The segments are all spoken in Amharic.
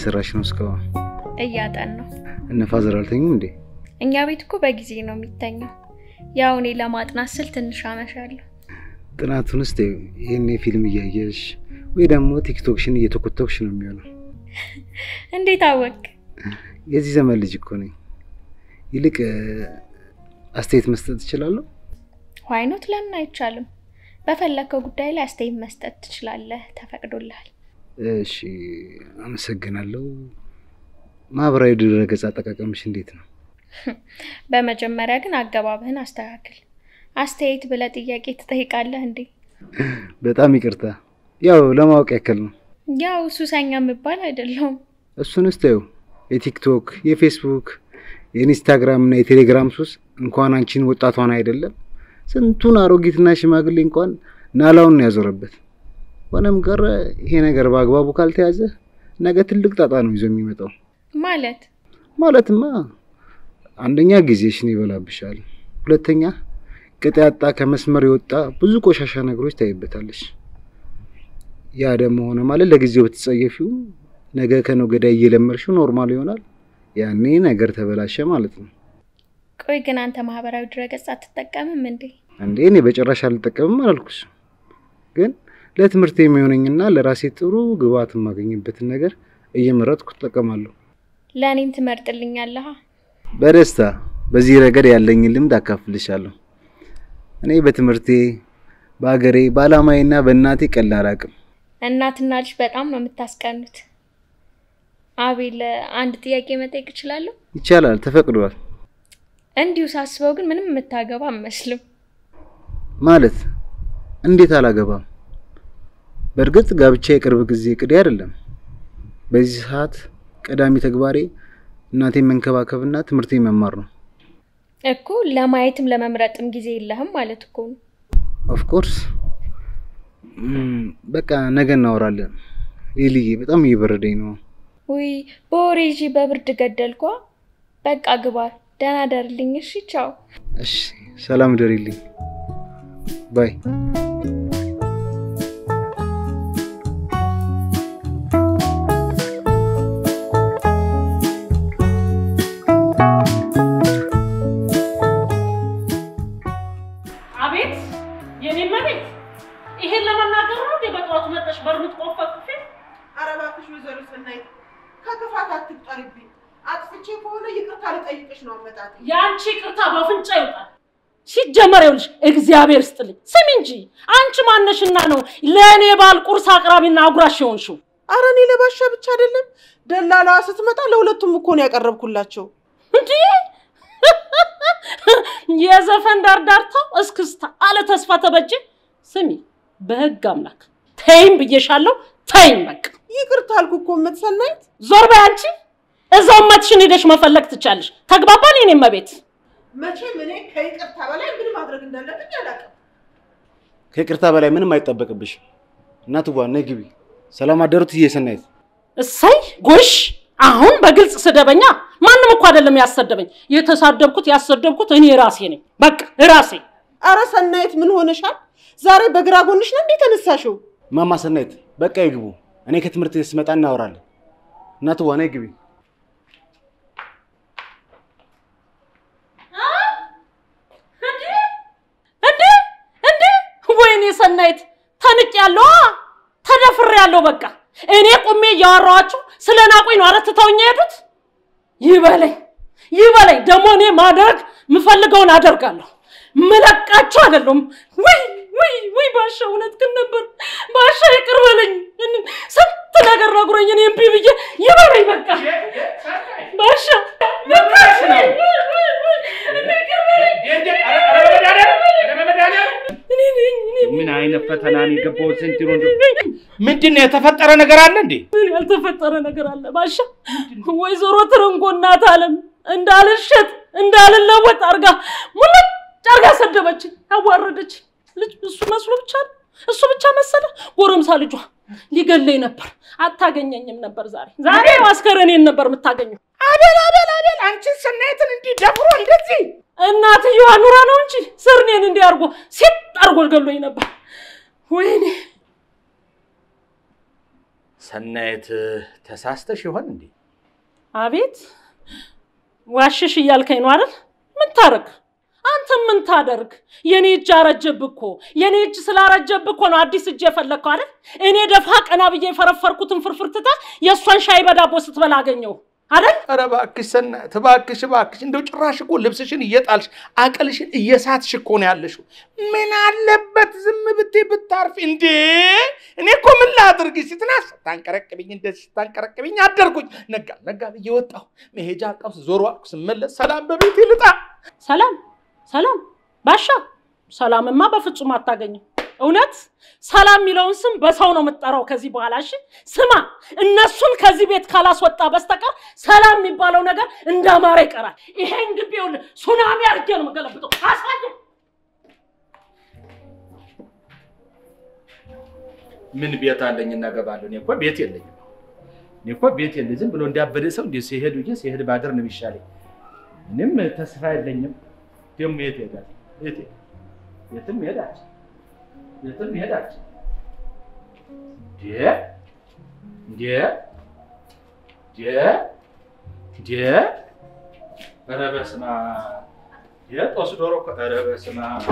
እየሰራሽ ነው እስካሁን? እያጠን ነው። እነ father አልተኙም እንዴ? እኛ ቤት እኮ በጊዜ ነው የሚተኛው። ያው እኔ ለማጥናት ስል ትንሽ አመሻለሁ። ጥናቱን ስ ይህኔ ፊልም እያየሽ ወይ ደግሞ ቲክቶክሽን እየተኮተኩሽ ነው የሚሆነው። እንዴት አወቅ? የዚህ ዘመን ልጅ እኮ ነኝ። ይልቅ አስተያየት መስጠት እችላለሁ? why not ለምን አይቻልም? በፈለግከው ጉዳይ ላይ አስተያየት መስጠት ትችላለህ፣ ተፈቅዶልሃል። እሺ፣ አመሰግናለሁ። ማህበራዊ ድረገጽ አጠቃቀምሽ እንዴት ነው? በመጀመሪያ ግን አገባብህን አስተካክል። አስተያየት ብለህ ጥያቄ ትጠይቃለህ እንዴ? በጣም ይቅርታ፣ ያው ለማወቅ ያክል ነው። ያው ሱሰኛ የምባል አይደለሁም። እሱን ስታዩ የቲክቶክ የፌስቡክ የኢንስታግራም እና የቴሌግራም ሱስ እንኳን አንቺን ወጣቷን አይደለም ስንቱን አሮጊትና ሽማግሌ እንኳን ናላውን ነው ያዞረበት። ሆነም ቀረ ይሄ ነገር በአግባቡ ካልተያዘ ነገ ትልቅ ጣጣ ነው ይዞ የሚመጣው። ማለት ማለትማ አንደኛ ጊዜሽን ይበላብሻል፣ ሁለተኛ ቅጥ ያጣ ከመስመር የወጣ ብዙ ቆሻሻ ነገሮች ታይበታለሽ። ያ ደግሞ ሆነ ማለት ለጊዜው ብትጸየፊው ነገ ከነገ ወዲያ እየለመድሽው normal ይሆናል። ያኔ ነገር ተበላሸ ማለት ነው። ቆይ ግን አንተ ማህበራዊ ድረገጽ አትጠቀምም እንዴ? እንዴ እኔ በጭራሽ አልጠቀምም አላልኩሽ፣ ግን ለትምህርት የሚሆነኝና ለራሴ ጥሩ ግብዓት የማገኝበትን ነገር እየመረጥኩ እጠቀማለሁ። ለእኔም ትመርጥልኛለህ? በደስታ በዚህ ረገድ ያለኝን ልምድ አካፍልሻለሁ። እኔ በትምህርቴ በሀገሬ በዓላማዬና በእናቴ ቀላል አቅም እናትና ልጅ በጣም ነው የምታስቀኑት። አቤል፣ አንድ ጥያቄ መጠየቅ እችላለሁ? ይቻላል፣ ተፈቅዷል። እንዲሁ ሳስበው ግን ምንም የምታገባ አትመስልም። ማለት እንዴት አላገባም? በእርግጥ ጋብቻ የቅርብ ጊዜ እቅዴ አይደለም። በዚህ ሰዓት ቀዳሚ ተግባሬ እናቴን መንከባከብና ትምህርቴን መማር ነው። እኮ ለማየትም ለመምረጥም ጊዜ የለህም ማለት እኮ ነው። of course በቃ ነገ እናወራለን። ሊልዬ በጣም እየበረደኝ ነው። ውይ በወሬ ይዤ በብርድ ገደልኳ። በቃ ግባ፣ ደህና ደርልኝ። እሺ ቻው። እሺ ሰላም ደሪልኝ። ባይ ይቅርታ ልጠይቅሽ ነው አመጣጤ። የአንቺ ይቅርታ በአፍንጫ ይውጣል። ሲጀመር ይኸውልሽ እግዚአብሔር ስጥልኝ። ስሚ እንጂ አንቺ ማነሽና ነው ለእኔ ባል ቁርስ አቅራቢና አጉራሽ የሆንሽው? ኧረ እኔ ለባሻ ብቻ አይደለም ደላላዋ ስትመጣ ለሁለቱም እኮ ነው ያቀረብኩላቸው። እንዲህ የዘፈን ዳርዳርታው እስክስታ አለ ተስፋ ተበጀ። ስሚ በህግ አምላክ ተይም ብዬሻለሁ፣ ተይም በቃ። ይቅርታ አልኩ እኮ የምትሰናይት። ዞር በይ አንቺ። እዛው መትሽን ሄደሽ መፈለግ ትቻለሽ። ተግባባን? የኔ መቤት መቼም እኔ ከይቅርታ በላይ ምን ማድረግ እንዳለብኝ አላውቅም። ከይቅርታ በላይ ምንም አይጠበቅብሽም። እናትዋ ነይ ግቢ። ሰላም አደሩት እየሰናይት እሰይ ጎሽ። አሁን በግልጽ ስደበኛ። ማንም እኮ አይደለም ያሰደበኝ። የተሳደብኩት ያሰደብኩት እኔ ራሴ ነኝ። በቃ ራሴ። ኧረ ሰናይት ምን ሆነሻል? ዛሬ በግራ ጎንሽ ነው እንዴ ተነሳሽው? ማማ ሰናይት በቃ ይግቡ። እኔ ከትምህርት ስመጣ እናወራለን። እናትዋ ነይ ግቢ። እንዴ እንዴ! ሰናይት ተንቅ ያለው ተደፍሬ ያለው በቃ እኔ ቁሜ እያወራኋችሁ ስለ ናቁኝ ነው አረትተውኝ የሄዱት። ይበለኝ ይበለኝ። ደግሞ እኔ ማድረግ የምፈልገውን አደርጋለሁ። ምለቃቸው አይደለም። ውይ ውይ ውይ! ባሻ እውነት ግን ነበር። ባሻ ይቅር በለኝ። ስንት ነገር ነግሮኝ እኔ እምቢ ብዬ ይበለኝ በቃ ምን አይነት ፈተና ነው የገባው? ዘንድሮ ምንድን ነው የተፈጠረ ነገር አለ እንዴ? ምን ያልተፈጠረ ነገር አለ ባሻ? ወይዘሮ ትርንጎ እናት አለም እንዳልሸጥ እንዳልለወጥ አርጋ ሙልጭ አርጋ ሰደበችኝ፣ አዋረደች። ልጅ እሱ መስሎ ብቻ ነው እሱ ብቻ መሰለ። ጎረምሳ ልጇ ሊገለኝ ነበር። አታገኘኝም ነበር ዛሬ ዛሬ አስከሬኔን ነበር የምታገኘው። አቤል አቤል አቤል! አንቺን ሰናይትን እንዲህ ደፍሮ እንደዚህ እናትየዋ ኑራ ነው እንጂ ስርኔን እንዲህ አርጎ ሴት አርጎ ገሎኝ ነበር። ወይኔ ሰናየት ተሳስተሽ ይሆን እንዴ? አቤት ዋሽሽ እያልከኝ ነው አይደል? ምን ታረግ አንተ ምን ታደርግ? የኔ እጅ አረጀብህ እኮ የኔ እጅ ስላረጀብህ እኮ ነው አዲስ እጅ የፈለግከው አይደል? እኔ ደፋ ቀና ብዬ የፈረፈርኩትን ፍርፍር ትተህ የእሷን ሻይ በዳቦ ስትበላ አገኘው አይደል? ኧረ እባክሽ ሰናየት እባክሽ እባክሽ፣ እንደው ጭራሽ እኮ ልብስሽን እየጣልሽ አቅልሽን እየሳትሽ እኮ ነው ያለሽው። ምን አለበት ዝም ብትይ ብታርፊ እንዴ? እኔ እኮ ምን ላድርግ? ስትናስ ስታንቀረቅብኝ እንደዚህ ስታንቀረቅብኝ አደርጉኝ። ነጋ ነጋ ብዬ ወጣሁ፣ መሄጃ አጣሁ። ዞሮ ስመለስ ሰላም በቤቴ ልጣ። ሰላም ሰላም ባሻ ሰላምማ በፍጹም አታገኝም። እውነት ሰላም የሚለውን ስም በሰው ነው የምትጠራው ከዚህ በኋላ። እሺ ስማ፣ እነሱን ከዚህ ቤት ካላስወጣ በስተቀር ሰላም የሚባለው ነገር እንዳማረ ይቀራል። ይሄን ግቢ ሱናሚ አድርጌ ነው የምገለብጠው። አሳየ ምን ቤት አለኝ እና? እኔ እኮ ቤት የለኝም። እኔ እኮ ቤት የለኝ። ዝም ብሎ እንዲያበደ ሰው እንዲ ሲሄድ ብዬ ሲሄድ ባድር ነው የሚሻለኝ። ምንም ተስፋ የለኝም። ደግሞ የት ሄዳል? የት የትም ሄዳች የትም እንዴ እንዴ እንዴ! ኧረ በስመ አብ! የጦስ ዶሮ እኮ ኧረ በስመ አብ!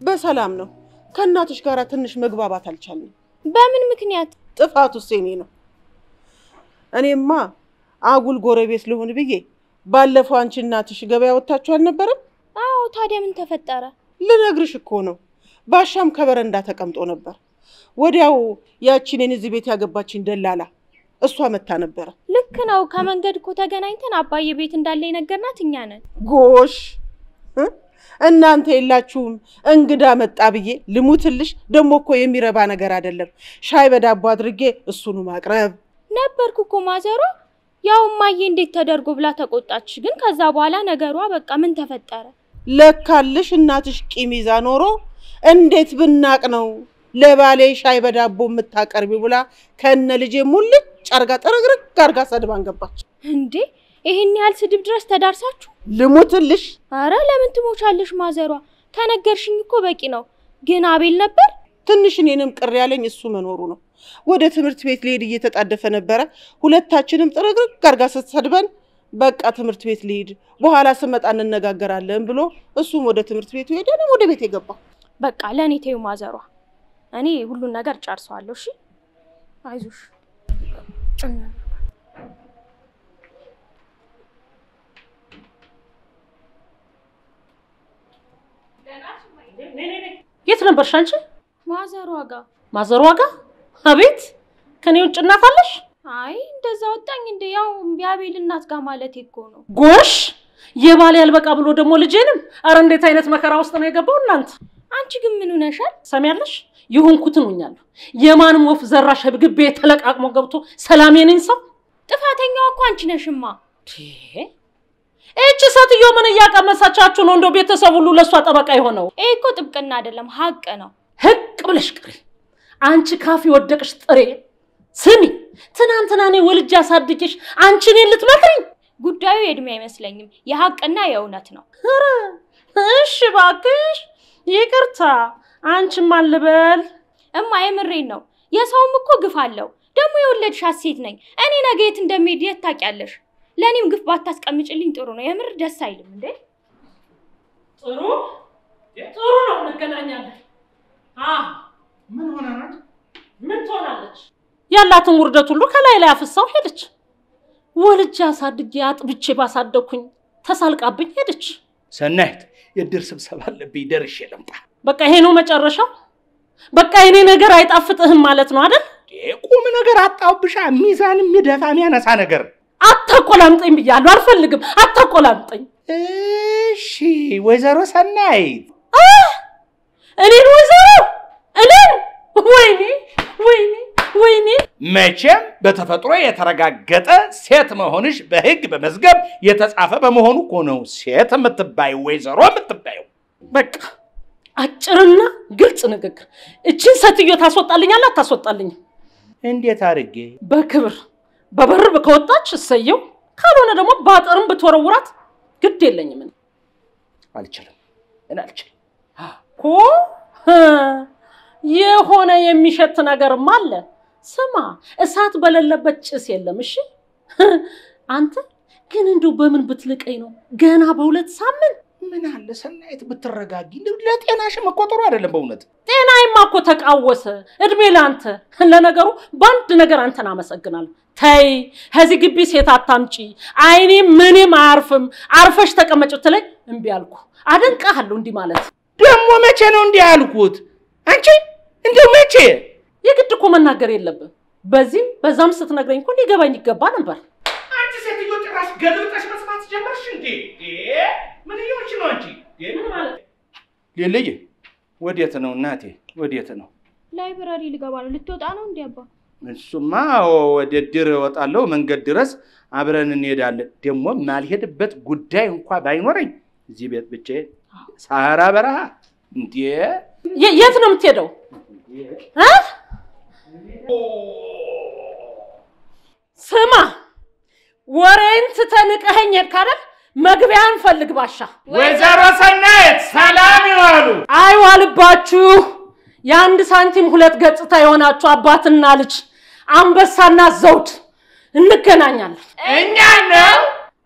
በሰላም ነው። ከእናትሽ ጋር ትንሽ መግባባት አልቻልንም። በምን ምክንያት? ጥፋቱስ የኔ ነው። እኔማ አጉል ጎረቤት ልሁን ብዬ ባለፈው አንቺ እናትሽ ገበያ ወጥታችሁ አልነበረም? አዎ፣ ታዲያ ምን ተፈጠረ? ልነግርሽ እኮ ነው። ባሻም ከበረንዳ ተቀምጦ ነበር። ወዲያው ያቺ እኔን እዚህ ቤት ያገባችኝ ደላላ እሷ መታ ነበረ። ልክ ነው። ከመንገድ እኮ ተገናኝተን አባዬ ቤት እንዳለ የነገርናት እኛ ነን። ጎሽ እ? እናንተ የላችሁም እንግዳ መጣ ብዬ ልሙትልሽ። ደግሞ እኮ የሚረባ ነገር አይደለም። ሻይ በዳቦ አድርጌ እሱኑ ማቅረብ ነበርኩ እኮ ማዘሯ። ያው እማዬ እንዴት ተደርጎ ብላ ተቆጣች። ግን ከዛ በኋላ ነገሯ በቃ ምን ተፈጠረ? ለካልሽ እናትሽ ቂም ይዛ ኖሮ እንዴት ብናቅ ነው ለባሌ ሻይ በዳቦ የምታቀርቢ ብላ ከነ ልጄ ሙልጭ አርጋ ጥርግርግ አርጋ ሰድባን ገባች። እንዴ ይሄን ያህል ስድብ ድረስ ተዳርሳችሁ? ልሙትልሽ አረ ለምን ትሞቻለሽ ማዘሯ? ከነገርሽኝ እኮ በቂ ነው። ግን አቤል ነበር ትንሽ እኔንም ቅር ያለኝ እሱ መኖሩ ነው። ወደ ትምህርት ቤት ሊሄድ እየተጣደፈ ነበረ። ሁለታችንም ጥርግርግ አርጋ ስትሰድበን በቃ ትምህርት ቤት ልሂድ፣ በኋላ ስመጣ እንነጋገራለን ብሎ እሱም ወደ ትምህርት ቤቱ ሄደ፣ እኔም ወደ ቤት የገባ በቃ ለእኔ ተይው ማዘሯ። እኔ ሁሉን ነገር ጨርሰዋለሁ። እሺ አይዞሽ። የት ነበርሽ አንቺ? ማዘሯ ጋር ማዘሯ ጋር? አቤት ከኔ ውጭ እናት አለሽ? አይ እንደዛ ወጣኝ እንደ ያው የአቤል እናት ጋር ማለት እኮ ነው። ጎሽ የባሌ ያልበቃ ብሎ ደግሞ ልጄንም። አረ እንዴት አይነት መከራ ውስጥ ነው የገባው እናንተ። አንቺ ግን ምን ሆነሻል? ሰሚያለሽ? የሆንኩትን ሆኛለሁ። የማንም ወፍ ዘራሽ ግቤ ተለቃቅሞ ገብቶ ሰላም የነኝ ሰው ጥፋተኛዋ እኮ አንቺ ነሽማ። እቺ ሴትዮ ምን እያቀመሳቻችሁ ነው? እንደው ቤተሰብ ሁሉ ለእሷ ጠበቃ የሆነው ይሄ እኮ ጥብቅና አይደለም ሀቅ ነው። ህቅ ብለሽ ቅሪ። አንቺ ካፍ የወደቅሽ ጥሬ። ስሚ ትናንትና እኔ ወልጄ አሳድጌሽ አንቺ እኔን ልትመክሪኝ? ጉዳዩ የእድሜ አይመስለኝም፣ የሀቅና የእውነት ነው። ኧረ እሺ እባክሽ ይቅርታ። አንቺም አልበል እማ የምሬን ነው። የሰውም እኮ ግፍ አለው። ደግሞ የወለድሻት ሴት ነኝ እኔ። ነገ የት እንደሚሄድ የት ታውቂያለሽ? ለእኔም ግፍ ባታስቀምጭልኝ ጥሩ ነው። የምር ደስ አይልም እንዴ? ጥሩ ጥሩ ነው፣ እንገናኛለን። አ ምን ሆነ ናት? ምን ትሆናለች? ያላትን ውርደት ሁሉ ከላይ ላይ አፍሳው ሄደች። ወልጄ አሳድጌ አጥብቼ ባሳደግኩኝ ተሳልቃብኝ ሄደች። ሰናይት የእድር ስብሰባ አለብኝ፣ ደርሼ ልምጣ። በቃ ይሄ ነው መጨረሻው። በቃ የኔ ነገር አይጣፍጥህም ማለት ነው አይደል? ቁም ነገር አጣሁብሻ። ሚዛን የሚደፋ የሚያነሳ ነገር። አታቆላምጠኝ ብያለሁ። አልፈልግም። አታቆላምጠኝ። እሺ ወይዘሮ ሰናይት እኔን ወይዘሮ እኔን? ወይኔ ወይኔ ወይኔ! መቼም በተፈጥሮ የተረጋገጠ ሴት መሆንሽ በሕግ በመዝገብ የተጻፈ በመሆኑ እኮ ነው ሴት የምትባይ ወይዘሮ የምትባየው። በቃ አጭርና ግልጽ ንግግር። እችን ሴትዮ ታስወጣልኛለህ? አታስወጣልኝም? እንዴት አድርጌ? በክብር በበር ከወጣች እሰየው፣ ካልሆነ ደግሞ ባጠርም ብትወረውራት ግድ የለኝም አልችልም እኔ አልችልም። እኮ የሆነ የሚሸት ነገርም አለ። ስማ እሳት በሌለበት ጭስ የለም። እሺ አንተ ግን እንዲሁ በምን ብትልቀኝ ነው ገና በሁለት ሳምንት? ምን አለ ሰናይት ብትረጋጊ። እንደው ለጤናሽ መቆጠሩ አይደለም በእውነት ጤናዬማ እኮ ተቃወሰ። እድሜ ለአንተ። ለነገሩ በአንድ ነገር አንተን አመሰግናለሁ። ተይ ከዚህ ግቢ ሴት አታምጪ፣ አይኔም ምንም አያርፍም፣ አርፈሽ ተቀመጭ ብትለኝ እምቢ አልኩ። አደንቃለሁ እንዲህ ማለት ደግሞ መቼ ነው እንዲህ ያልኩት? አንቺ እንደው መቼ የግድ እኮ መናገር የለብን። በዚህም በዛም ስትነግረኝ እኮ ሊገባኝ ይገባ ነበር። አንቺ ሴትዮ ጭራሽ ገልብጠሽ ጀመርሽ እንዴ? ምን እየሆንሽ ነው አንቺ? ምን ማለት ሌለየ ወዴት ነው እናቴ? ወዴት ነው? ላይብረሪ ልገባ ነው። ልትወጣ ነው እንዲ አባ? እሱማ ወደ ድር እወጣለሁ። መንገድ ድረስ አብረን እንሄዳለን። ደግሞ ማልሄድበት ጉዳይ እንኳ ባይኖረኝ እዚህ ቤት ብቻዬን ሳራ በረሃ እንዴ የ- የት ነው የምትሄደው? እ? ስማ ወሬን ትተህ ንቀኸኝ ሄድክ አይደል? መግቢያን ፈልግ ባሻ። ወይዘሮ ሰናየት ሰላም ይዋሉ። አይዋልባችሁ። የአንድ ሳንቲም ሁለት ገጽታ የሆናችሁ አባትና ልጅ አንበሳና ዘውድ እንገናኛለን። እኛ ነው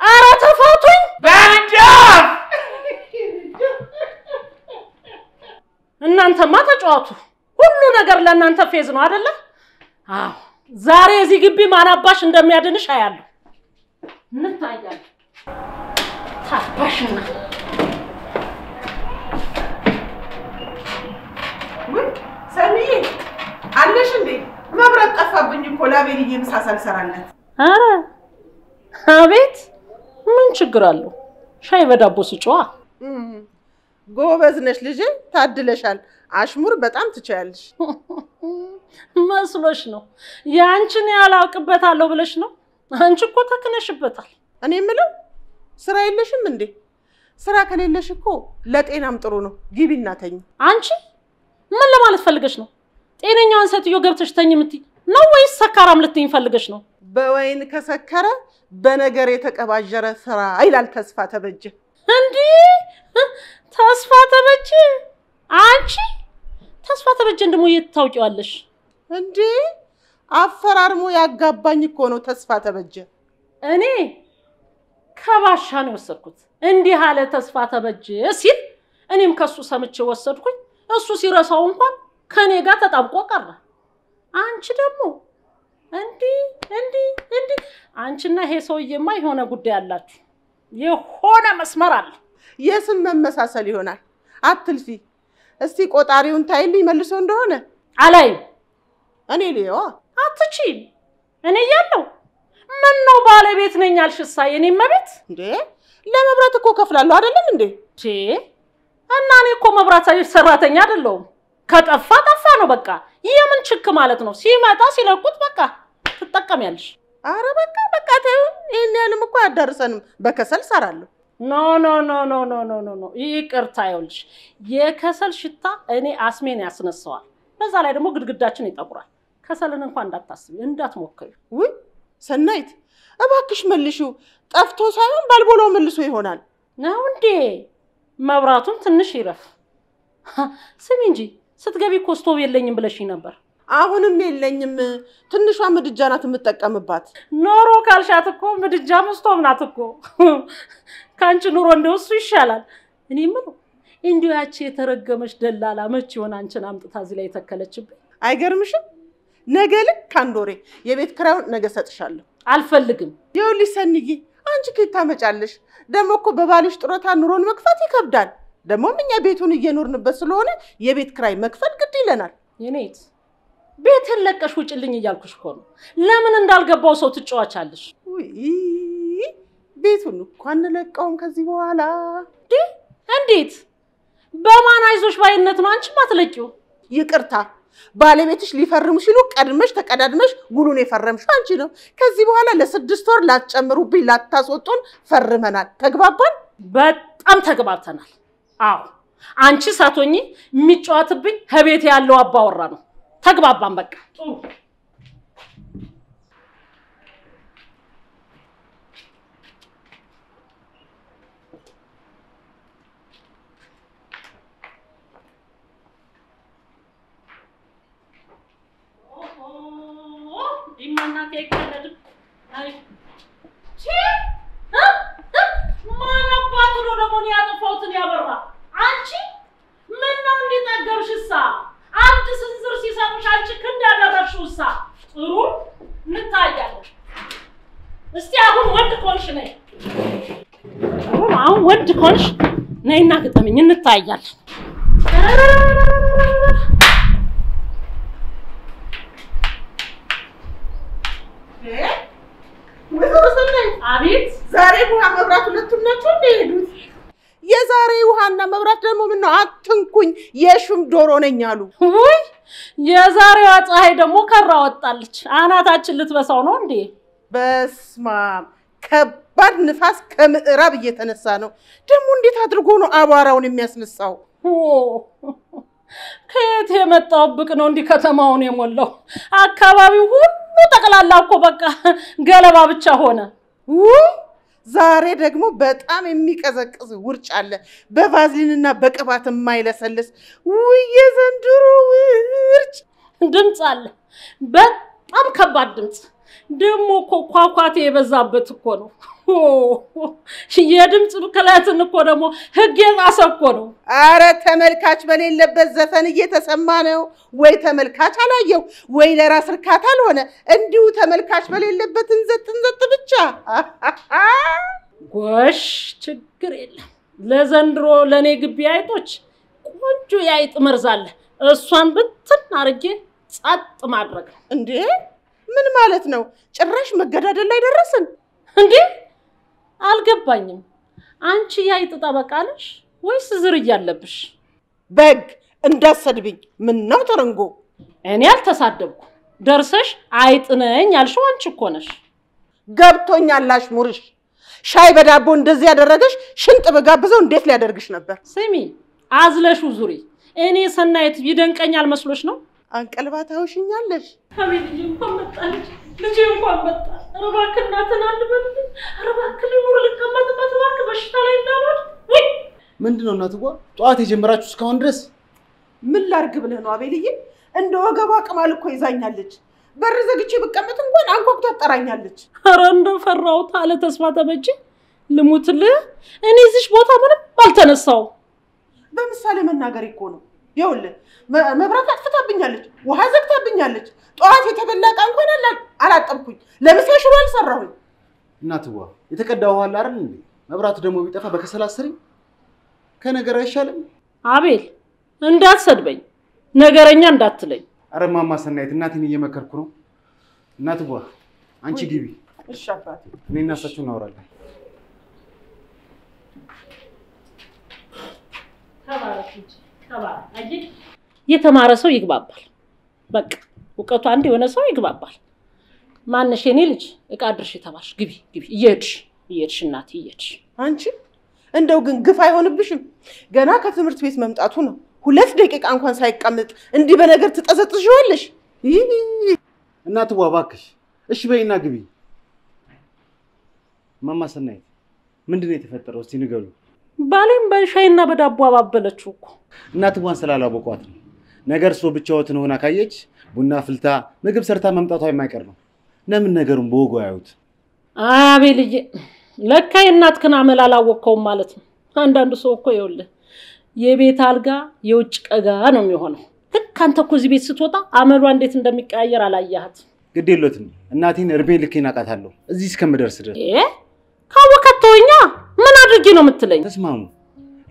አረ ተፋቱኝ። ባንጃፍ እናንተማ ተጫዋቱ። ሁሉ ነገር ለእናንተ ፌዝ ነው አደለ? አዎ። ዛሬ እዚህ ግቢ ማናባሽ እንደሚያድንሽ አያለሁ። እንታያለን። ታባሽና ሰኒዬ አለሽ እንዴ? መብራት ጠፋብኝ እኮ ላቤልዬ ምሳ ሳልሰራለት። አረ አቤት፣ ምን ችግር አለው? ሻይ በዳቦ ስጫዋ። እም፣ ጎበዝ ነሽ ልጄ፣ ታድለሻል። አሽሙር በጣም ትችያለሽ። መስሎሽ ነው? የአንቺን ያላውቅበታለሁ ብለሽ ነው? አንቺ እኮ ተክነሽበታል። እኔ የምለው ስራ የለሽም እንዴ? ስራ ከሌለሽ እኮ ለጤናም ጥሩ ነው። ግቢና ተኝ። አንቺ ምን ለማለት ፈልገሽ ነው? ጤነኛዋን ሴትዮ ገብተሽ ተኝ የምትይ ነው ወይስ ሰካራም ልትይኝ ፈልገሽ ነው? በወይን ከሰከረ በነገር የተቀባጀረ ስራ ይላል ተስፋ ተበጀ። እንዲህ ተስፋ ተበጀ። አንቺ ተስፋ ተበጀን ደግሞ የት ታውቂዋለሽ? እንዴ አፈራርሞ ያጋባኝ እኮ ነው ተስፋ ተበጀ። እኔ ከባሻ ነው የወሰድኩት። እንዲህ አለ ተስፋ ተበጀ ሲል እኔም ከሱ ሰምቼ ወሰድኩኝ። እሱ ሲረሳው እንኳን ከኔ ጋር ተጣብቆ ቀረ። አንቺ ደግሞ እንዲህ እንዲህ እንዲህ አንቺና ይሄ ሰውዬማ የሆነ ጉዳይ አላችሁ። የሆነ መስመር አለ። የስም መመሳሰል ይሆናል። አትልፊ። እስቲ ቆጣሪውን ታይልኝ መልሶ እንደሆነ አላይም። እኔ ልየዋ። አትችይም። እኔ እያለሁ ምን ነው ባለቤት ነኝ አልሽሳ? የኔ መቤት እንዴ ለመብራት እኮ ከፍላለሁ አይደለም እንዴ? እና እኔ እኮ መብራት ሰራተኛ አይደለሁም። ከጠፋ ጠፋ ነው በቃ። የምን ችክ ማለት ነው? ሲመጣ ሲለቁት በቃ ትጠቀሚያለሽ። አረ በቃ በቃ ተይው። ይህን ያህልም እኮ አያዳርሰንም። በከሰል ሰራለሁ። no no no no no no no no ይቅርታ፣ ይኸውልሽ የከሰል ሽታ እኔ አስሜን ያስነሳዋል። በዛ ላይ ደግሞ ግድግዳችን ይጠቁራል። ከሰልን እንኳን እንዳታስቢ እንዳትሞክሪ። ውይ ሰናይት እባክሽ መልሺው። ጠፍቶ ሳይሆን ባልቦላው መልሶ ይሆናል። ነው እንዴ? መብራቱን ትንሽ ይረፍ። ስሚ እንጂ ስትገቢ እኮ ስቶቭ የለኝም ብለሽኝ ነበር። አሁንም የለኝም። ትንሿ ምድጃ ናት የምጠቀምባት። ኖሮ ካልሻት እኮ ምድጃም ስቶቭ ናት እኮ። ከአንቺ ኑሮ እንደው እሱ ይሻላል። እኔ የምለው እንዲሁ ያቺ የተረገመች ደላላ መች ይሆን አንቺን አምጥታ እዚህ ላይ የተከለችብኝ? አይገርምሽም? ነገ ልክ አንድ ወሬ የቤት ክራዩን ነገ ሰጥሻለሁ። አልፈልግም። ይኸውልሽ ሰንዬ፣ አንቺ ከየት ታመጫለሽ? ደግሞ እኮ በባልሽ ጡረታ ኑሮን መግፋት ይከብዳል። ደግሞም እኛ ቤቱን እየኖርንበት ስለሆነ የቤት ክራይ መክፈል ግድ ይለናል። የኔት ቤትን ለቀሽ ውጭልኝ እያልኩሽ እኮ ነው። ለምን እንዳልገባው ሰው ትጫዋቻለሽ? ቤቱን እኮ አንለቀውም ከዚህ በኋላ። እንዴት በማን አይዞሽ ባይነት ነው አንቺ ማትለቂው? ይቅርታ ባለቤትሽ ሊፈርሙ ሲሉ ቀድመሽ ተቀዳድመሽ ውሉን የፈረምሽው አንቺ ነው። ከዚህ በኋላ ለስድስት ወር ላትጨምሩብኝ፣ ላታስወጡን ፈርመናል። ተግባባን? በጣም ተግባብተናል። አዎ አንቺ ሳቶኝ የሚጫወትብኝ ከቤት ያለው አባወራ ነው። ተግባባን። በቃ ጥሩ። ሰንዬ፣ አንቺ ከየት ታመጫለሽ? ደግሞ እኮ በባልሽ ጡረታ ኑሮን መግፋት ይከብዳል። ደግሞ እኛ ቤቱን እየኖርንበት ስለሆነ የቤት ክራይ መክፈል ግድ ይለናል። እናቴ አይቀለድም። አይ ቺ? ማን አባቱ ነው ደግሞ ያጠፋሁትን ያበራ? አንቺ ምን ነው እንዲጠገብሽሳ? አንድ ስንዝር ሲሰጡሽ አንቺ ክንድ ያደረግሽውሳ? ጥሩ እንታያለን። እስቲ አሁን ወንድ ከሆንሽ ነይ። አሁን ወንድ ከሆንሽ ነይና ግጠምኝ፣ እንታያለን። ወይዘሮ ሰናይት አቤት ዛሬ ውሃ መብራት ሁለቱም ናቸው እንደ ሄዱት? የዛሬ ውሃና መብራት ደግሞ ምን ነው አትንኩኝ፣ የሹም ዶሮ ነኝ አሉ። ውይ የዛሬዋ ፀሐይ ደግሞ ከራ ወጣለች። አናታችን ልትበሳው ነው እንዴ? በስማም ከባድ ንፋስ ከምዕራብ እየተነሳ ነው። ደግሞ እንዴት አድርጎ ነው አቧራውን የሚያስነሳው? ኦ፣ ከየት የመጣው ብቅ ነው እንዲህ ከተማውን የሞላው? አካባቢው ሁሉ ጠቅላላ እኮ በቃ ገለባ ብቻ ሆነ። ውይ ዛሬ ደግሞ በጣም የሚቀዘቅዝ ውርጭ አለ፣ በቫዝሊንና በቅባት የማይለሰልስ። ውይ የዘንድሮ ውርጭ! ድምፅ አለ፣ በጣም ከባድ ድምፅ። ደግሞ እኮ ኳኳቴ የበዛበት እኮ ነው። የድምፅ ብክለትን እኮ ደግሞ ህግ የጣሰ እኮ ነው። አረ ተመልካች በሌለበት ዘፈን እየተሰማ ነው። ወይ ተመልካች አላየው፣ ወይ ለራስ እርካታ አልሆነ። እንዲሁ ተመልካች በሌለበት እንዘጥ እንዘጥ ብቻ። ጎሽ ችግር የለም። ለዘንድሮ ለእኔ ግቢ አይጦች ቆንጆ የአይጥ መርዝ አለ። እሷን ብትን አርጌ ጸጥ ማድረግ ነው። እንዴ ምን ማለት ነው? ጭራሽ መገዳደል ላይ ደረስን። እንዴ አልገባኝም። አንቺ የአይጥ ጠበቃ ነሽ ወይስ ዝርያ አለብሽ? በግ እንዳሰድብኝ። ምን ነው ተረንጎ? እኔ አልተሳደብኩ። ደርሰሽ አይጥ ነኝ ያልሽው አንቺ እኮ ነሽ። ገብቶኛል አሽሙርሽ። ሻይ በዳቦ እንደዚህ ያደረገሽ ሽንጥ በጋብዘው እንዴት ሊያደርግሽ ነበር? ስሚ አዝለሹ ዙሪ። እኔ ሰናይት ይደንቀኛል መስሎሽ ነው? አንቀልባ ታውሽኛለሽ። አቤት ልጄ እንኳን መጣለች። ልጄ እንኳን መጣ። ኧረ እባክህ እናትን አንድ በልልኝ። ኧረ እባክህ ልኑር ልቀመጥበት እባክህ በሽታ ላይ እንዳልወድ። ውይ ምንድን ነው እናትዋ ጠዋት የጀመራችሁ እስካሁን ድረስ? ምን ላርግ ብለህ ነው አቤልዬ? እንደ ወገቧ ቅማል እኮ ይዛኛለች። በር ዘግቼ ብቀመጥ እንኳን አንኳኩታ ትጠራኛለች። ኧረ እንደፈራሁት አለ ተስፋ ተበጀ። ልሙትልህ እኔ እዚሽ ቦታ ምንም አልተነሳው። በምሳሌ መናገር እኮ ነው። ይኸውልህ መ- መብራት አጥፍታብኛለች፣ ውሃ ዘግታብኛለች። ጠዋት የተበላ ዕቃ እንኳን አላ- አላጠብኩኝ። ለምሳ ሽሮ አልሰራሁኝ። እናትዋ የተቀዳ ውሃ አለ አይደል እንዴ? መብራቱ ደግሞ ቢጠፋ በከሰል አስሪ ከነገር አይሻልም? አቤል እንዳትሰድበኝ፣ ነገረኛ እንዳትለኝ። አረ እማማ ሰናይት እናቴን እየመከርኩ ነው። እናትዋ አንቺ ግቢ፣ እሺ አባቴ። እኔ እና እሳቸው እናወራለን። ተባረክ እንጂ የተማረ ሰው ይግባባል። በቃ እውቀቱ አንድ የሆነ ሰው ይግባባል። ማነሽ የኔ ልጅ እቃ ድርሽ የተባልሽ ግቢ ግቢ፣ እየሄድሽ እየሄድሽ እናቴ እየሄድሽ አንቺ እንደው ግን ግፍ አይሆንብሽም? ገና ከትምህርት ቤት መምጣቱ ነው። ሁለት ደቂቃ እንኳን ሳይቀመጥ እንዲህ በነገር ትጠዘጥዥዋለሽ? ይህ እናትዋ እባክሽ እሺ በይና ግቢ። እማማ ሰናይት ምንድን ነው የተፈጠረው? እስቲ ንገሩ። ባሌም በሻይና በዳቦ አባበለችው እኮ። እናትዋን ስላላወቋት ነው። ነገር እሷ ብቻዎትን ሆና ካየች ቡና ፍልታ ምግብ ሰርታ መምጣቷ የማይቀር ነው። ለምን ነገሩን በወጉ አያዩት? አቤልዬ ለካ የእናትህን አመል አላወቅከውም ማለት ነው። አንዳንዱ ሰው እኮ ይኸውልህ የቤት አልጋ የውጭ ቀጋ ነው የሚሆነው። ልክ አንተ እኮ እዚህ ቤት ስትወጣ አመሏ እንዴት እንደሚቀያየር አላየሃት? ግድ የሎትም እናቴን እድሜ ልኬን አውቃታለሁ እዚህ እስከምደርስ ድረስ። ምን አድርጌ ነው የምትለኝ? ተስማሙ።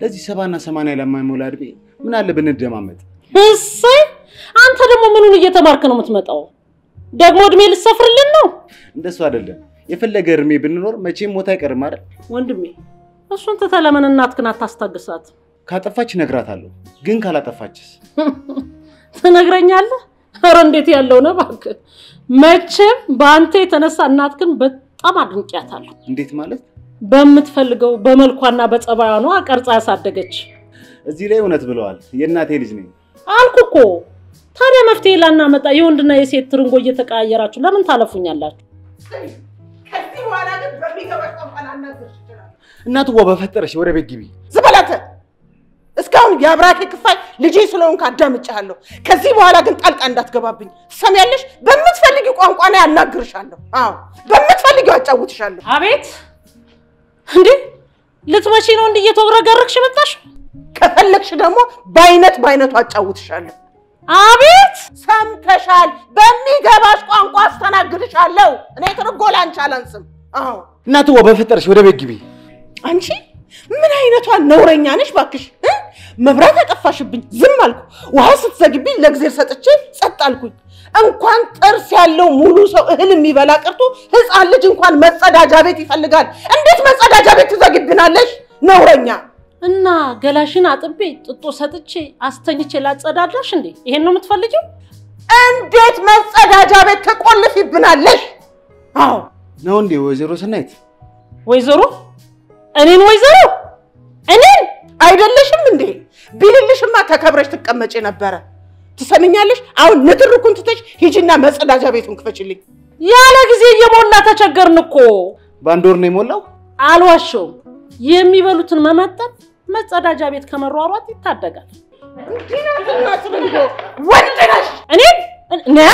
ለዚህ ሰባና ሰማንያ ለማይሞላ እድሜ ምን አለ ብንደማመጥ? እሰይ አንተ ደግሞ ምኑን እየተማርክ ነው የምትመጣው? ደግሞ እድሜ ልሰፍርልን ነው እንደሱ አይደለም። የፈለገ እድሜ ብንኖር መቼም ሞት አይቀርም አይደል? ወንድሜ። እሱን ትተህ ለምን እናትህን አታስታግሳት? ካጠፋች እነግራታለሁ። ግን ካላጠፋችስ? ትነግረኛለህ? ኧረ እንዴት ያለው ነው እባክህ። መቼም በአንተ የተነሳ እናትህን በጣም አድንቂያታለሁ። እንዴት ማለት? በምትፈልገው በመልኳና በጸባዩ ነው ቀርጻ ያሳደገች። እዚህ ላይ እውነት ብለዋል። የእናቴ ልጅ ነኝ። አልኩ እኮ። ታዲያ መፍትሄ ላናመጣ የወንድና የሴት ትርንጎ እየተቀያየራችሁ ለምን ታለፉኛላችሁ? ከዚህ በኋላ ግን በሚገባሽ እናትዋ በፈጠረሽ ወደ ቤት ግቢ። ዝም በል አንተ! እስካሁን የአብራኬ ክፋይ ልጄ ስለሆንክ አዳምጬሃለሁ። ከዚህ በኋላ ግን ጣልቃ እንዳትገባብኝ ትሰሚያለሽ? በምትፈልጊው ቋንቋ ላይ አናግርሻለሁ። አዎ በምትፈልጊው አጫውትሻለሁ። አቤት እንዴ ልትመጪ ነው እንዲህ እየተወረገረግሽ መጣሽ? ከፈለግሽ ደግሞ በአይነት በአይነቱ አጫውትሻለሁ። አቤት ሰምተሻል? በሚገባሽ ቋንቋ አስተናግድሻለሁ። እኔ ትርጎ ላንቺ አላንስም። አዎ እናትዋ በፈጠረሽ ወደ ቤት ግቢ። አንቺ ምን አይነቷ ነውረኛ ነሽ ባክሽ! መብራት አጠፋሽብኝ፣ ዝም አልኩ። ውሃ ስትዘግብኝ ለእግዜር ሰጥቼ ጸጥ አልኩኝ። እንኳን ጥርስ ያለው ሙሉ ሰው እህል የሚበላ ቀርቶ ሕፃን ልጅ እንኳን መጸዳጃ ቤት ይፈልጋል። እንዴት መጸዳጃ ቤት ትዘግብናለሽ? ነውረኛ! እና ገላሽን አጥቤ ጥጦ ሰጥቼ አስተኝቼ ላጸዳዳሽ እንዴ? ይሄን ነው የምትፈልጊው? እንዴት መጸዳጃ ቤት ትቆልፊብናለሽ? አዎ ነው እንዴ ወይዘሮ ሰናይት? ወይዘሮ እኔን ወይዘሮ እኔን አይደለሽም እንዴ? ቢልልሽማ ተከብረሽ ትቀመጪ ነበረ። ትሰምኛለሽ? አሁን ንትርኩን ትተሽ ሂጂና መጸዳጃ ቤቱን ክፈችልኝ። ያለ ጊዜ እየሞላ ተቸገርን እኮ። በአንድ ወር ነው የሞላው። አልዋሸውም። የሚበሉትን መመጠን መጸዳጃ ቤት ከመሯሯጥ ይታደጋል። ወንድ ነሽ። እኔ ነያ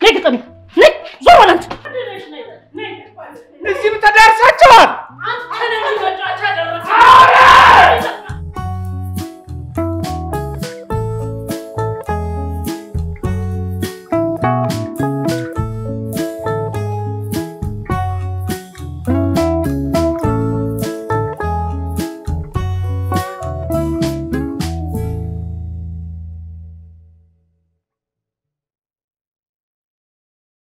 ነይ ግጥም ነይ ዞር በለንት እዚህም ተዳርሳቸዋል።